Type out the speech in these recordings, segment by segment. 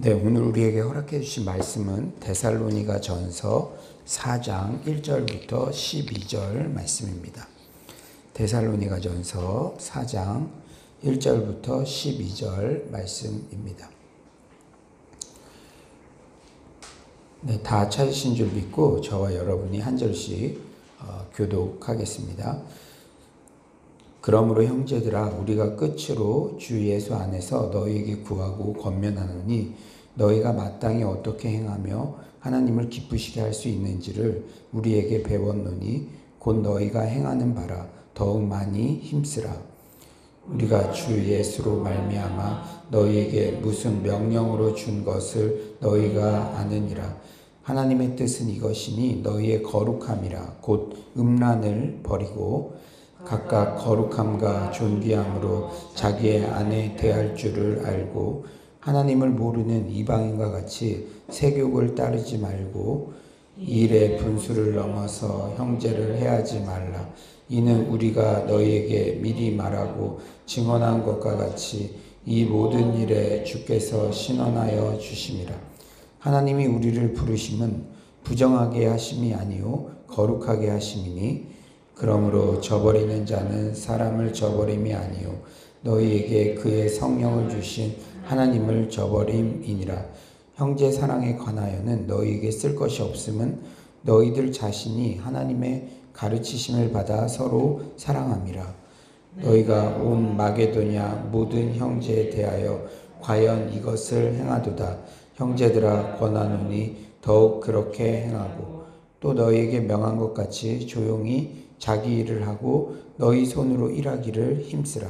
네, 오늘 우리에게 허락해 주신 말씀은 데살로니가 전서 4장 1절부터 12절 말씀입니다. 데살로니가 전서 4장 1절부터 12절 말씀입니다. 네, 다 찾으신 줄 믿고 저와 여러분이 한 절씩 어, 교독하겠습니다. 그러므로 형제들아 우리가 끝으로 주 예수 안에서 너희에게 구하고 권면하노니 너희가 마땅히 어떻게 행하며 하나님을 기쁘시게 할 수 있는지를 우리에게 배웠노니 곧 너희가 행하는 바라. 더욱 많이 힘쓰라. 우리가 주 예수로 말미암아 너희에게 무슨 명령으로 준 것을 너희가 아느니라. 하나님의 뜻은 이것이니 너희의 거룩함이라. 곧 음란을 버리고 각각 거룩함과 존귀함으로 자기의 아내 대할 줄을 알고 하나님을 모르는 이방인과 같이 세욕을 따르지 말고 일의 분수를 넘어서 형제를 해하지 말라. 이는 우리가 너희에게 미리 말하고 증언한 것과 같이 이 모든 일에 주께서 신원하여 주심이라. 하나님이 우리를 부르심은 부정하게 하심이 아니요 거룩하게 하심이니 그러므로 저버리는 자는 사람을 저버림이 아니요 너희에게 그의 성령을 주신 하나님을 저버림이니라. 형제 사랑에 관하여는 너희에게 쓸 것이 없음은 너희들 자신이 하나님의 가르치심을 받아 서로 사랑함이라. 너희가 온 마게도냐 모든 형제에 대하여 과연 이것을 행하도다. 형제들아 권하노니 더욱 그렇게 행하고 또 너희에게 명한 것 같이 조용히 자기 일을 하고 너희 손으로 일하기를 힘쓰라.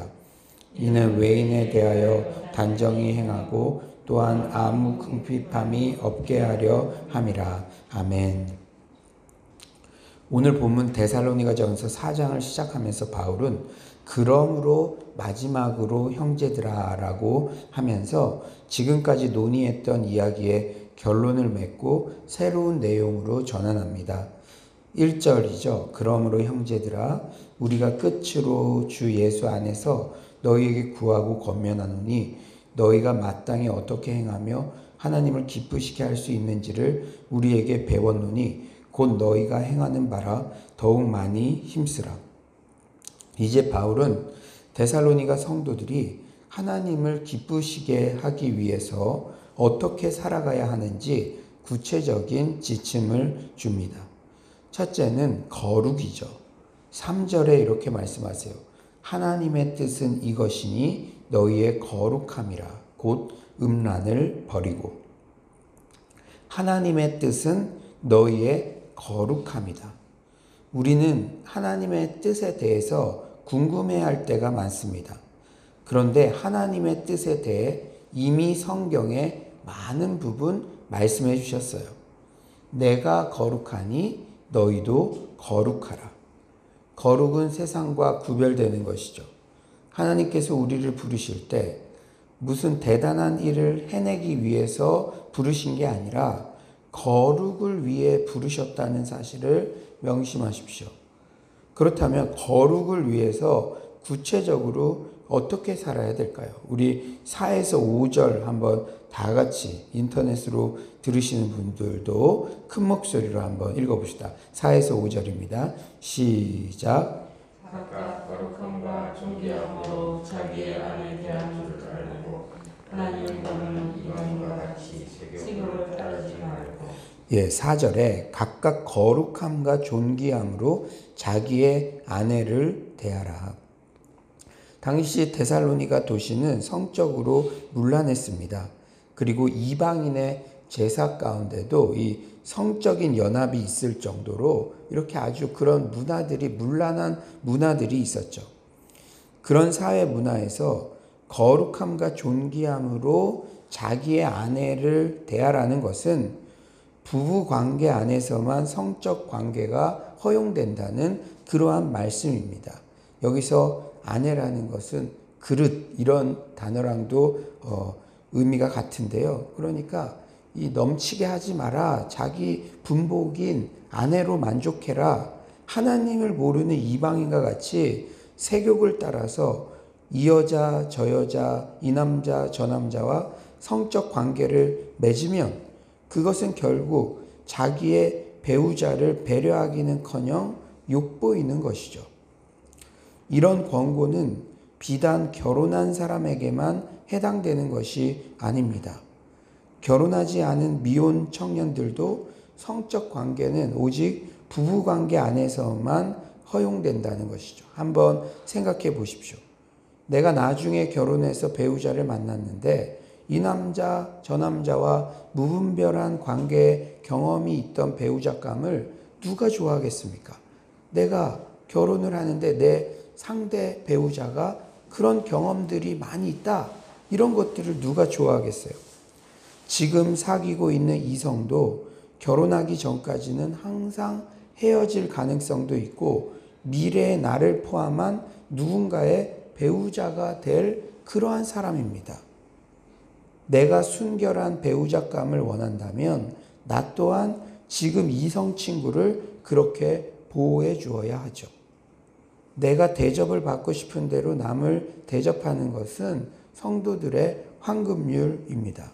이는 외인에 대하여 단정히 행하고 또한 아무 궁핍함이 없게 하려 함이라. 아멘. 오늘 본문 데살로니가 전서 4장을 시작하면서 바울은 그러므로 마지막으로 형제들아라고 하면서 지금까지 논의했던 이야기의 결론을 맺고 새로운 내용으로 전환합니다. 1절이죠. 그러므로 형제들아 우리가 끝으로 주 예수 안에서 너희에게 구하고 권면하노니 너희가 마땅히 어떻게 행하며 하나님을 기쁘시게 할 수 있는지를 우리에게 배웠노니 곧 너희가 행하는 바라 더욱 많이 힘쓰라. 이제 바울은 데살로니가 성도들이 하나님을 기쁘시게 하기 위해서 어떻게 살아가야 하는지 구체적인 지침을 줍니다. 첫째는 거룩이죠. 3절에 이렇게 말씀하세요. 하나님의 뜻은 이것이니 너희의 거룩함이라 곧 음란을 버리고 하나님의 뜻은 너희의 거룩함이다. 우리는 하나님의 뜻에 대해서 궁금해할 때가 많습니다. 그런데 하나님의 뜻에 대해 이미 성경에 많은 부분 말씀해 주셨어요. 내가 거룩하니 너희도 거룩하라. 거룩은 세상과 구별되는 것이죠. 하나님께서 우리를 부르실 때 무슨 대단한 일을 해내기 위해서 부르신 게 아니라 거룩을 위해 부르셨다는 사실을 명심하십시오. 그렇다면 거룩을 위해서 구체적으로 어떻게 살아야 될까요? 우리 4에서 5절 한번 다 같이 인터넷으로 들으시는 분들도 큰 목소리로 한번 읽어봅시다. 4에서 5절입니다. 시작. 각각 거룩함과 존귀함으로 자기의 안에 대한 줄을 알고 하나님을 보는 이방인과 같이 세교를 따르지 말고 예, 4절에 각각 거룩함과 존귀함으로 자기의 아내를 대하라. 당시 데살로니가 도시는 성적으로 문란했습니다. 그리고 이방인의 제사 가운데도 이 성적인 연합이 있을 정도로 이렇게 아주 그런 문화들이 문란한 문화들이 있었죠. 그런 사회 문화에서 거룩함과 존귀함으로 자기의 아내를 대하라는 것은 부부 관계 안에서만 성적 관계가 허용된다는 그러한 말씀입니다. 여기서 아내라는 것은 그릇 이런 단어랑도 어, 의미가 같은데요. 그러니까 이 넘치게 하지 마라. 자기 분복인 아내로 만족해라. 하나님을 모르는 이방인과 같이 세욕을 따라서 이 여자 저 여자 이 남자 저 남자와 성적 관계를 맺으면 그것은 결국 자기의 배우자를 배려하기는 커녕 욕보이는 것이죠. 이런 권고는 비단 결혼한 사람에게만 해당되는 것이 아닙니다. 결혼하지 않은 미혼 청년들도 성적 관계는 오직 부부 관계 안에서만 허용된다는 것이죠. 한번 생각해 보십시오. 내가 나중에 결혼해서 배우자를 만났는데 이 남자, 저 남자와 무분별한 관계 경험이 있던 배우자감을 누가 좋아하겠습니까? 내가 결혼을 하는데 내 상대 배우자가 그런 경험들이 많이 있다. 이런 것들을 누가 좋아하겠어요? 지금 사귀고 있는 이성도 결혼하기 전까지는 항상 헤어질 가능성도 있고 미래의 나를 포함한 누군가의 배우자가 될 그러한 사람입니다. 내가 순결한 배우자감을 원한다면 나 또한 지금 이성 친구를 그렇게 보호해 주어야 하죠. 내가 대접을 받고 싶은 대로 남을 대접하는 것은 성도들의 황금률입니다.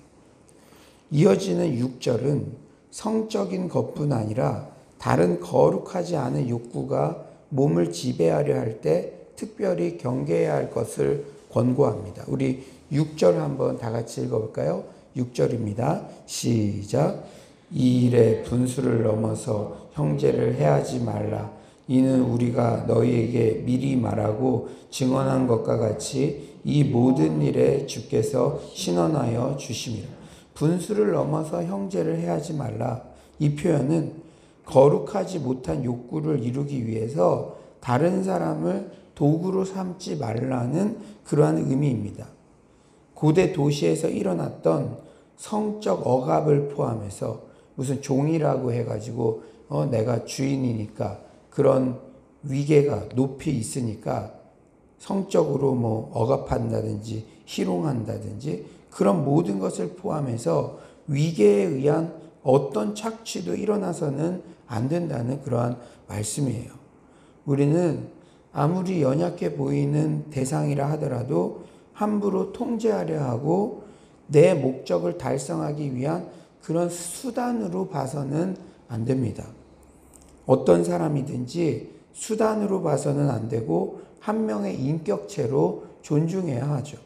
이어지는 6절은 성적인 것뿐 아니라 다른 거룩하지 않은 욕구가 몸을 지배하려 할 때 특별히 경계해야 할 것을 권고합니다. 우리 6절 한번 다 같이 읽어볼까요? 6절입니다. 시작. 이 일의 분수를 넘어서 형제를 해하지 말라. 이는 우리가 너희에게 미리 말하고 증언한 것과 같이 이 모든 일에 주께서 신원하여 주심이라. 분수를 넘어서 형제를 해하지 말라. 이 표현은 거룩하지 못한 욕구를 이루기 위해서 다른 사람을 도구로 삼지 말라는 그러한 의미입니다. 고대 도시에서 일어났던 성적 억압을 포함해서 무슨 종이라고 해가지고 어, 내가 주인이니까 그런 위계가 높이 있으니까 성적으로 뭐 억압한다든지 희롱한다든지 그런 모든 것을 포함해서 위계에 의한 어떤 착취도 일어나서는 안 된다는 그러한 말씀이에요. 우리는 아무리 연약해 보이는 대상이라 하더라도 함부로 통제하려 하고 내 목적을 달성하기 위한 그런 수단으로 봐서는 안 됩니다. 어떤 사람이든지 수단으로 봐서는 안 되고 한 명의 인격체로 존중해야 하죠.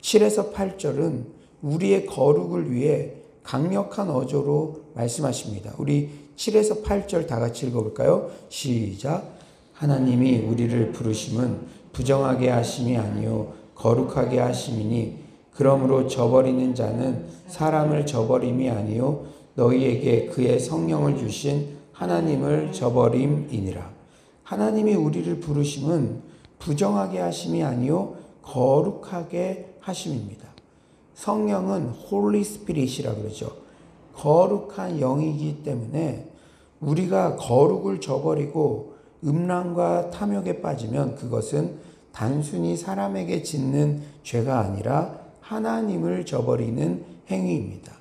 7에서 8절은 우리의 거룩을 위해 강력한 어조로 말씀하십니다. 우리 7에서 8절 다 같이 읽어볼까요? 시작. 하나님이 우리를 부르심은 부정하게 하심이 아니요 거룩하게 하심이니 그러므로 저버리는 자는 사람을 저버림이 아니요 너희에게 그의 성령을 주신 하나님을 저버림이니라. 하나님이 우리를 부르심은 부정하게 하심이 아니요 거룩하게 하심입니다. 성령은 Holy Spirit이라 그러죠. 거룩한 영이기 때문에 우리가 거룩을 저버리고 음란과 탐욕에 빠지면 그것은 단순히 사람에게 짓는 죄가 아니라 하나님을 저버리는 행위입니다.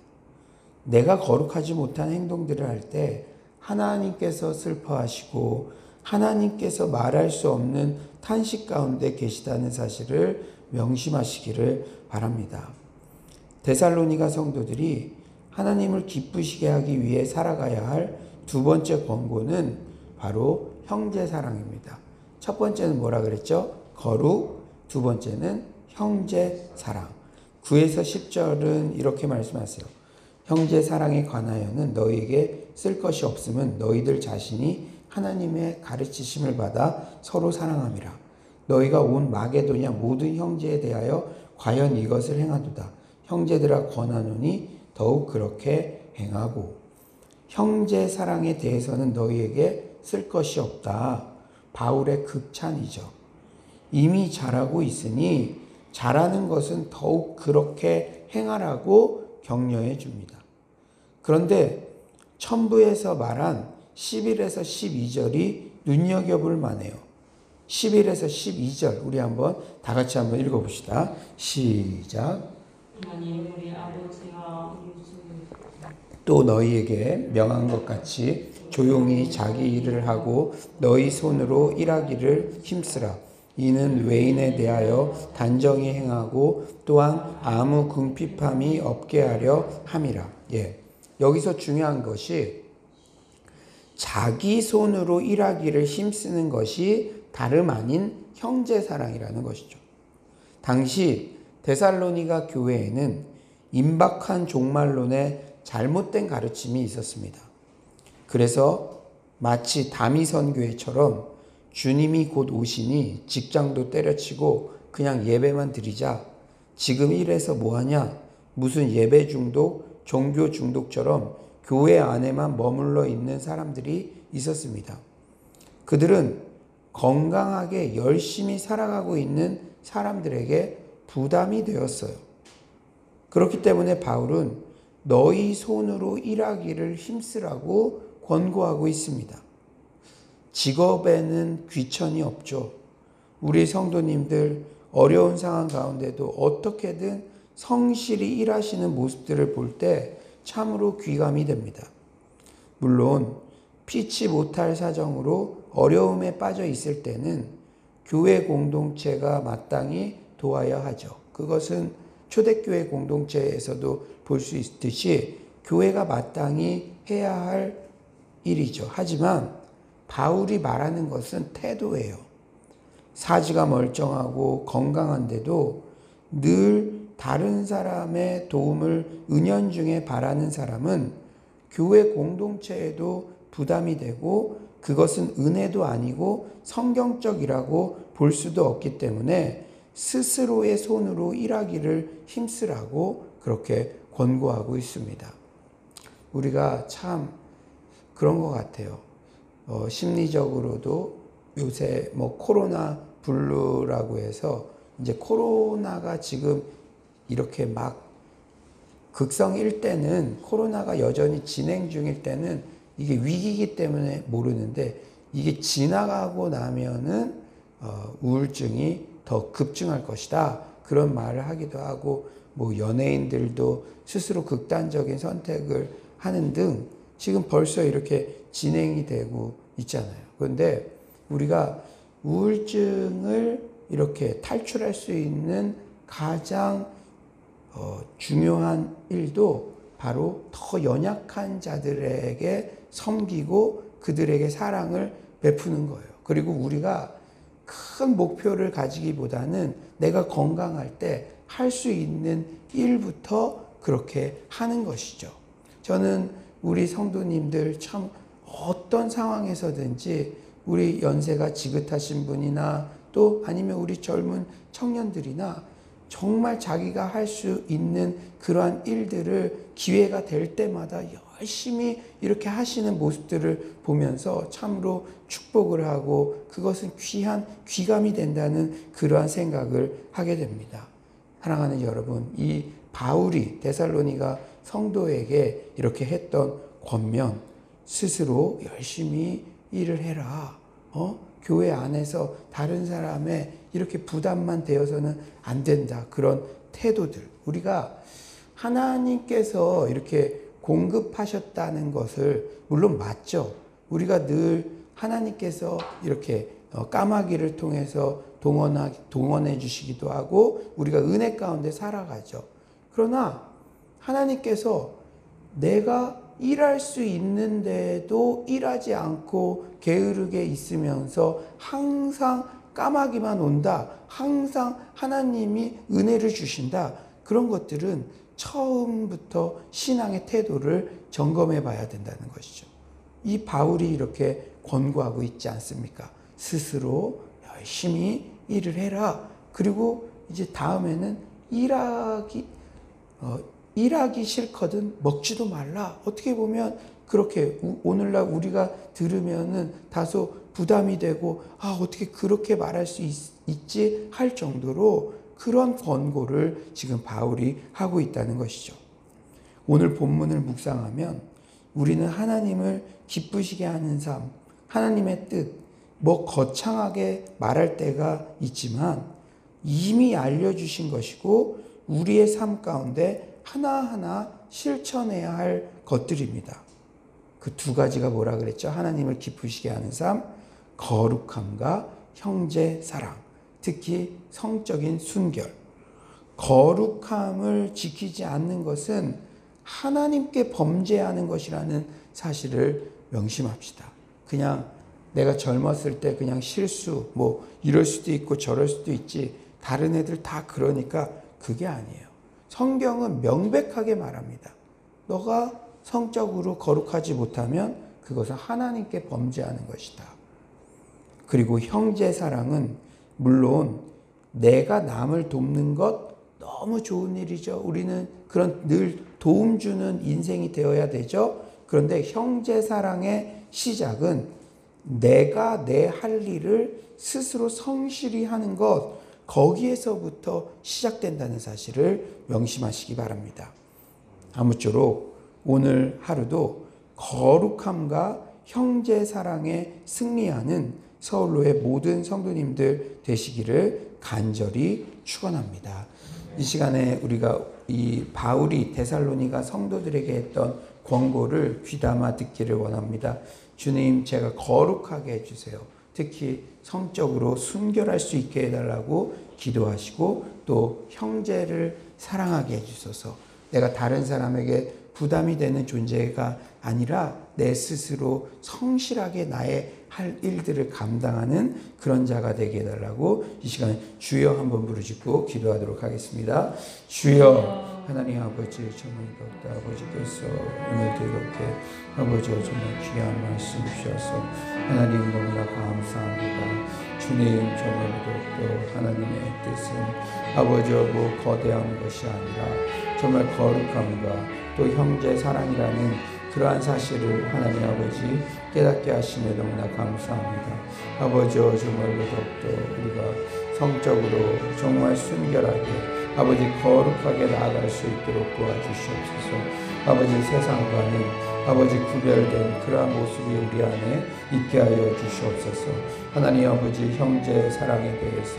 내가 거룩하지 못한 행동들을 할 때 하나님께서 슬퍼하시고 하나님께서 말할 수 없는 탄식 가운데 계시다는 사실을 명심하시기를 바랍니다. 데살로니가 성도들이 하나님을 기쁘시게 하기 위해 살아가야 할 두 번째 권고는 바로 형제 사랑입니다. 첫 번째는 뭐라 그랬죠? 거룩. 두 번째는 형제 사랑. 9에서 10절은 이렇게 말씀하세요. 형제 사랑에 관하여는 너희에게 쓸 것이 없음은 너희들 자신이 하나님의 가르치심을 받아 서로 사랑함이라. 너희가 온 마게도냐 모든 형제에 대하여 과연 이것을 행하도다. 형제들아 권하노니 더욱 그렇게 행하고 형제 사랑에 대해서는 너희에게 쓸 것이 없다. 바울의 극찬이죠. 이미 잘하고 있으니 잘하는 것은 더욱 그렇게 행하라고 격려해 줍니다. 그런데 첨부에서 말한 11에서 12절이 눈여겨볼 만해요. 11에서 12절 우리 한번 다 같이 한번 읽어봅시다. 시작. 또 너희에게 명한 것 같이 조용히 자기 일을 하고 너희 손으로 일하기를 힘쓰라. 이는 외인에 대하여 단정히 행하고 또한 아무 궁핍함이 없게 하려 함이라. 예. 여기서 중요한 것이 자기 손으로 일하기를 힘쓰는 것이 다름 아닌 형제 사랑이라는 것이죠. 당시 데살로니가 교회에는 임박한 종말론의 잘못된 가르침이 있었습니다. 그래서 마치 다미선 교회처럼 주님이 곧 오시니 직장도 때려치고 그냥 예배만 드리자. 지금 이래서 뭐하냐? 무슨 예배 중독, 종교 중독처럼 교회 안에만 머물러 있는 사람들이 있었습니다. 그들은 건강하게 열심히 살아가고 있는 사람들에게 부담이 되었어요. 그렇기 때문에 바울은 너희 손으로 일하기를 힘쓰라고 권고하고 있습니다. 직업에는 귀천이 없죠. 우리 성도님들 어려운 상황 가운데도 어떻게든 성실히 일하시는 모습들을 볼 때 참으로 귀감이 됩니다. 물론 피치 못할 사정으로 어려움에 빠져 있을 때는 교회 공동체가 마땅히 도와야 하죠. 그것은 초대교회 공동체에서도 볼 수 있듯이 교회가 마땅히 해야 할 일이죠. 하지만 바울이 말하는 것은 태도예요. 사지가 멀쩡하고 건강한데도 늘 다른 사람의 도움을 은연중에 바라는 사람은 교회 공동체에도 부담이 되고 그것은 은혜도 아니고 성경적이라고 볼 수도 없기 때문에 스스로의 손으로 일하기를 힘쓰라고 그렇게 권고하고 있습니다. 우리가 참 그런 것 같아요. 어, 심리적으로도 요새 뭐 코로나 블루라고 해서 이제 코로나가 지금 이렇게 막 극성일 때는 코로나가 여전히 진행 중일 때는 이게 위기이기 때문에 모르는데 이게 지나가고 나면은 어, 우울증이 더 급증할 것이다. 그런 말을 하기도 하고 뭐 연예인들도 스스로 극단적인 선택을 하는 등 지금 벌써 이렇게 진행이 되고 있잖아요. 그런데 우리가 우울증을 이렇게 탈출할 수 있는 가장 어, 중요한 일도 바로 더 연약한 자들에게 섬기고 그들에게 사랑을 베푸는 거예요. 그리고 우리가 큰 목표를 가지기보다는 내가 건강할 때 할 수 있는 일부터 그렇게 하는 것이죠. 저는 우리 성도님들 참 어떤 상황에서든지 우리 연세가 지긋하신 분이나 또 아니면 우리 젊은 청년들이나 정말 자기가 할 수 있는 그러한 일들을 기회가 될 때마다 열심히 이렇게 하시는 모습들을 보면서 참으로 축복을 하고 그것은 귀한 귀감이 된다는 그러한 생각을 하게 됩니다. 사랑하는 여러분, 이 바울이 데살로니가 성도에게 이렇게 했던 권면 스스로 열심히 일을 해라. 어? 교회 안에서 다른 사람의 이렇게 부담만 되어서는 안 된다. 그런 태도들. 우리가 하나님께서 이렇게 공급하셨다는 것을 물론 맞죠. 우리가 늘 하나님께서 이렇게 어, 까마귀를 통해서 동원하, 동원해 주시기도 하고 우리가 은혜 가운데 살아가죠. 그러나 하나님께서 내가 일할 수 있는데도 일하지 않고 게으르게 있으면서 항상 까마귀만 온다. 항상 하나님이 은혜를 주신다. 그런 것들은 처음부터 신앙의 태도를 점검해 봐야 된다는 것이죠. 이 바울이 이렇게 권고하고 있지 않습니까? 스스로 열심히 일을 해라. 그리고 이제 다음에는 일하기, 어, 일하기 싫거든 먹지도 말라. 어떻게 보면 그렇게 오늘날 우리가 들으면은 다소 부담이 되고 아 어떻게 그렇게 말할 수 있, 있지 할 정도로 그런 권고를 지금 바울이 하고 있다는 것이죠. 오늘 본문을 묵상하면 우리는 하나님을 기쁘시게 하는 삶, 하나님의 뜻, 뭐 거창하게 말할 때가 있지만 이미 알려주신 것이고 우리의 삶 가운데 하나하나 실천해야 할 것들입니다. 그 두 가지가 뭐라 그랬죠? 하나님을 기쁘시게 하는 삶, 거룩함과 형제 사랑. 특히 성적인 순결, 거룩함을 지키지 않는 것은 하나님께 범죄하는 것이라는 사실을 명심합시다. 그냥 내가 젊었을 때 그냥 실수, 뭐 이럴 수도 있고 저럴 수도 있지. 다른 애들 다 그러니까 그게 아니에요. 성경은 명백하게 말합니다. 너가 성적으로 거룩하지 못하면 그것은 하나님께 범죄하는 것이다. 그리고 형제 사랑은 물론 내가 남을 돕는 것 너무 좋은 일이죠. 우리는 그런 늘 도움 주는 인생이 되어야 되죠. 그런데 형제 사랑의 시작은 내가 내 할 일을 스스로 성실히 하는 것, 거기에서부터 시작된다는 사실을 명심하시기 바랍니다. 아무쪼록 오늘 하루도 거룩함과 형제 사랑에 승리하는 서울로의 모든 성도님들 되시기를 간절히 축원합니다. 이 시간에 우리가 이 바울이 데살로니가 성도들에게 했던 권고를 귀담아 듣기를 원합니다. 주님, 제가 거룩하게 해주세요. 특히 성적으로 순결할 수 있게 해달라고 기도하시고 또 형제를 사랑하게 해주소서. 내가 다른 사람에게 부담이 되는 존재가 아니라 내 스스로 성실하게 나의 할 일들을 감당하는 그런 자가 되게 해달라고 이 시간 주여 한번 부르짖고 기도하도록 하겠습니다. 주여 하나님 아버지 정말 이렇다 아버지께서 오늘도 이렇게 아버지 정말 귀한 말씀 주셔서 하나님 너무나 감사합니다. 주님 정말로 하나님의 뜻은 아버지 뭐 거대한 것이 아니라 정말 거룩함과 또 형제 사랑이라는 그러한 사실을 하나님 아버지 깨닫게 하시며 너무나 감사합니다. 아버지 정말로 더욱더 우리가 성적으로 정말 순결하게 아버지 거룩하게 나아갈 수 있도록 도와주시옵소서. 아버지 세상과는 아버지 구별된 그러한 모습이 우리 안에 있게 하여 주시옵소서. 하나님 아버지 형제 사랑에 대해서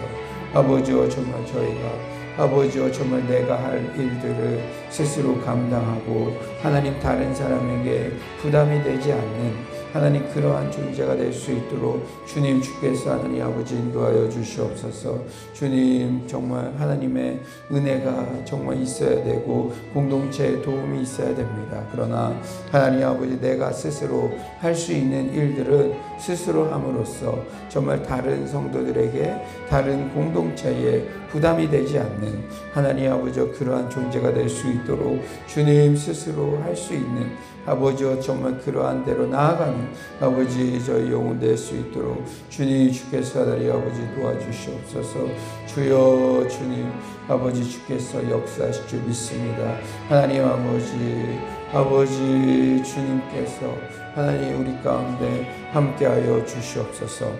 아버지와 정말 저희가 아버지와 정말 내가 할 일들을 스스로 감당하고 하나님 다른 사람에게 부담이 되지 않는 하나님 그러한 존재가 될 수 있도록 주님 주께서 하나님 아버지 인도하여 주시옵소서 주님 정말 하나님의 은혜가 정말 있어야 되고 공동체에 도움이 있어야 됩니다. 그러나 하나님 아버지 내가 스스로 할 수 있는 일들은 스스로 함으로써 정말 다른 성도들에게 다른 공동체에 부담이 되지 않는 하나님 아버지 그러한 존재가 될 수 있도록 주님 스스로 할 수 있는 아버지와 정말 그러한 대로 나아가는 아버지 저희 영혼 될 수 있도록 주님 주께서 하나님 아버지 도와주시옵소서. 주여 주님 아버지 주께서 역사하실 줄 믿습니다. 하나님 아버지 아버지 주님께서 하나님 우리 가운데 함께하여 주시옵소서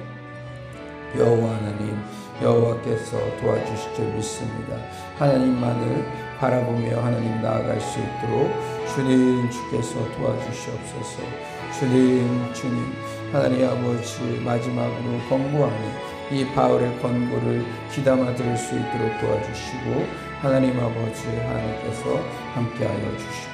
여호와 하나님 여호와께서 도와주실 줄 믿습니다 하나님만을 바라보며 하나님 나아갈 수 있도록 주님 주께서 도와주시옵소서. 주님 주님 하나님 아버지 마지막으로 권고하는 이 바울의 권고를 귀담아 들을 수 있도록 도와주시고 하나님 아버지 하나님께서 함께하여 주시옵소서.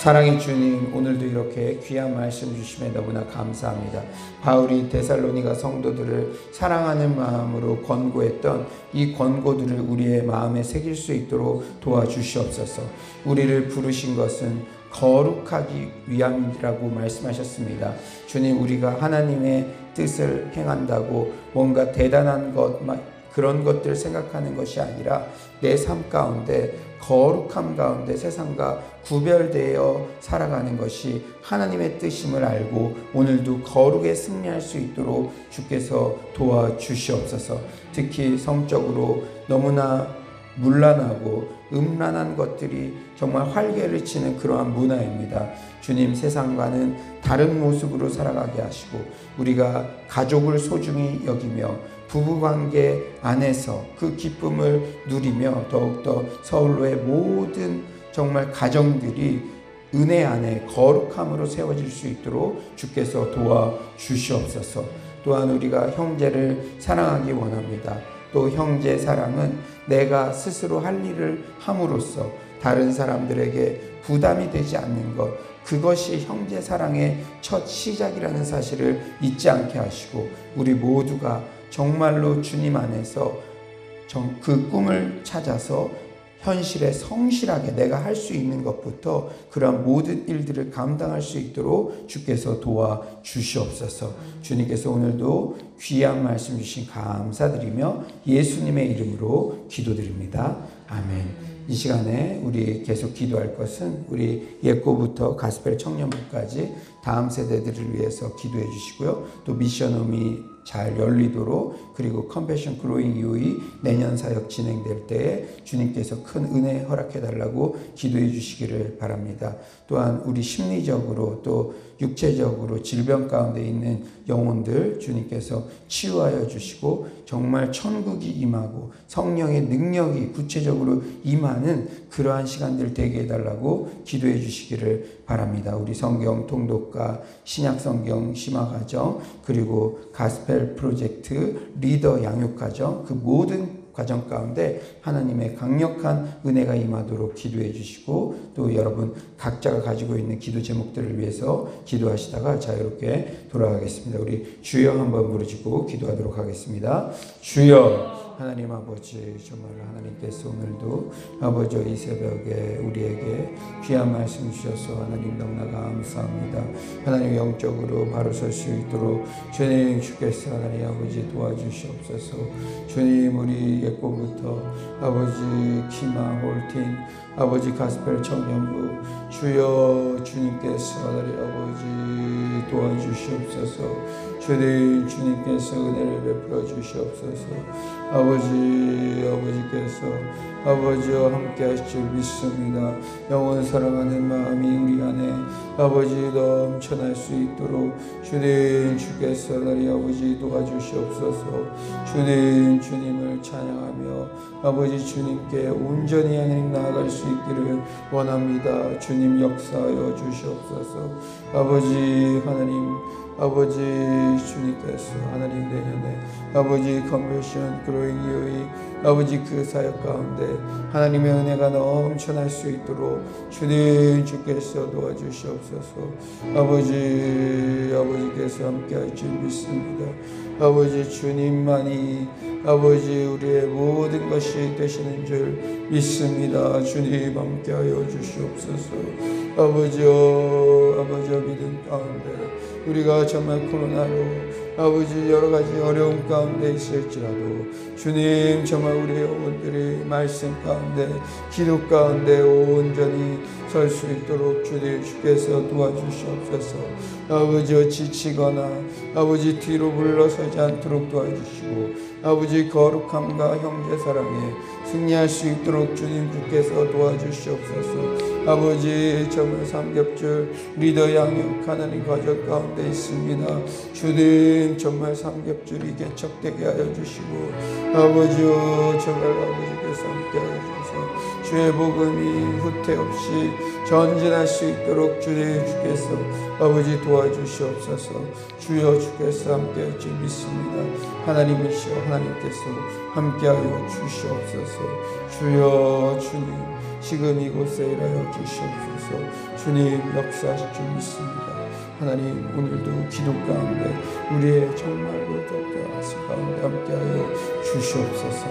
사랑의 주님, 오늘도 이렇게 귀한 말씀 주심에 너무나 감사합니다. 바울이 데살로니가 성도들을 사랑하는 마음으로 권고했던 이 권고들을 우리의 마음에 새길 수 있도록 도와주시옵소서. 우리를 부르신 것은 거룩하기 위함이라고 말씀하셨습니다. 주님, 우리가 하나님의 뜻을 행한다고 뭔가 대단한 것, 그런 것들 생각하는 것이 아니라 내 삶 가운데 거룩함 가운데 세상과 구별되어 살아가는 것이 하나님의 뜻임을 알고 오늘도 거룩에 승리할 수 있도록 주께서 도와주시옵소서. 특히 성적으로 너무나 문란하고 음란한 것들이 정말 활개를 치는 그러한 문화입니다. 주님 세상과는 다른 모습으로 살아가게 하시고 우리가 가족을 소중히 여기며 부부관계 안에서 그 기쁨을 누리며 더욱더 서울로의 모든 정말 가정들이 은혜 안에 거룩함으로 세워질 수 있도록 주께서 도와 주시옵소서. 또한 우리가 형제를 사랑하기 원합니다. 또 형제 사랑은 내가 스스로 할 일을 함으로써 다른 사람들에게 부담이 되지 않는 것, 그것이 형제 사랑의 첫 시작이라는 사실을 잊지 않게 하시고 우리 모두가 정말로 주님 안에서 정- 그 꿈을 찾아서 현실에 성실하게 내가 할 수 있는 것부터 그러한 모든 일들을 감당할 수 있도록 주께서 도와 주시옵소서. 주님께서 오늘도 귀한 말씀 주신 감사드리며 예수님의 이름으로 기도드립니다. 아멘. 이 시간에 우리 계속 기도할 것은 우리 예고부터 가스펠 청년부까지 다음 세대들을 위해서 기도해 주시고요. 또 mission home이 잘 열리도록 그리고 Compassion Growing 이후이 내년 사역 진행될 때에 주님께서 큰 은혜 허락해 달라고 기도해 주시기를 바랍니다. 또한 우리 심리적으로 또 육체적으로 질병 가운데 있는 영혼들 주님께서 치유하여 주시고 정말 천국이 임하고 성령의 능력이 구체적으로 임하는 그러한 시간들 되게 해달라고 기도해 주시기를 바랍니다. 우리 성경 통독과 신약 성경 심화 과정 그리고 Gospel Project 리더 양육 과정 그 모든 과정 가운데 하나님의 강력한 은혜가 임하도록 기도해 주시고 또 여러분 각자가 가지고 있는 기도 제목들을 위해서 기도하시다가 자유롭게 돌아가겠습니다. 우리 주여 한번 부르시고 기도하도록 하겠습니다. 주여 하나님 아버지 정말 하나님께서 오늘도 아버지 이 새벽에 우리에게 귀한 말씀 주셔서 하나님 너무나 감사합니다. 하나님 영적으로 바로 설 수 있도록 주님 주께서 하나님 아버지 도와주시옵소서. 주님 우리 예고부터 아버지 키마 홀틴 아버지 가스펠 청년부 주여 주님께서 하나님 아버지 도와주시옵소서. 주님 주님께서 은혜를 베풀어 주시옵소서. 아버지 아버지께서 아버지와 함께 하실 줄 믿습니다. 영원 사랑하는 마음이 우리 안에 아버지 넘쳐날 수 있도록 주님 주께서 나리 아버지 도와주시옵소서. 주님 주님을 찬양하며 아버지 주님께 온전히 하나님 나아갈 수 있기를 원합니다. 주님 역사하여 주시옵소서. 아버지 하나님 아버지 주님께서 하나님 내년에 아버지 컨버션 그로잉 이후에 아버지 그 사역 가운데 하나님의 은혜가 넘쳐날 수 있도록 주님 주께서 도와주시옵소서. 아버지 아버지께서 함께 할 줄 믿습니다. 아버지 주님만이 아버지 우리의 모든 것이 되시는 줄 믿습니다. 주님 함께 하여 주시옵소서. 아버지여 아버지여 믿음 가운데 우리가 정말 코로나로 아버지 여러 가지 어려움 가운데 있을지라도 주님 정말 우리의 영혼들이 말씀 가운데 기도 가운데 온전히 설 수 있도록 주님 주께서 도와주시옵소서. 아버지여 지치거나 아버지 뒤로 물러서지 않도록 도와주시고 아버지 거룩함과 형제 사랑에 승리할 수 있도록 주님 주께서 도와주시옵소서. 아버지 정말 삼겹줄 리더 양육 하나님 과정 가운데 있습니다. 주님 정말 삼겹줄이 개척되게 하여 주시고 아버지요 정말 아버지께서 함께 하여 주셔서 주의 복음이 후퇴 없이 전진할 수 있도록 주님 주께서 아버지 도와주시옵소서. 주여 주께서 함께 할줄 믿습니다. 하나님이시여 하나님께서 함께하여 주시옵소서. 주여 주님 지금 이곳에 일하여 주시옵소서. 주님 역사하실 줄 믿습니다. 하나님 오늘도 기도 가운데 우리의 정말로 더욱더 가운데 함께하여 주시옵소서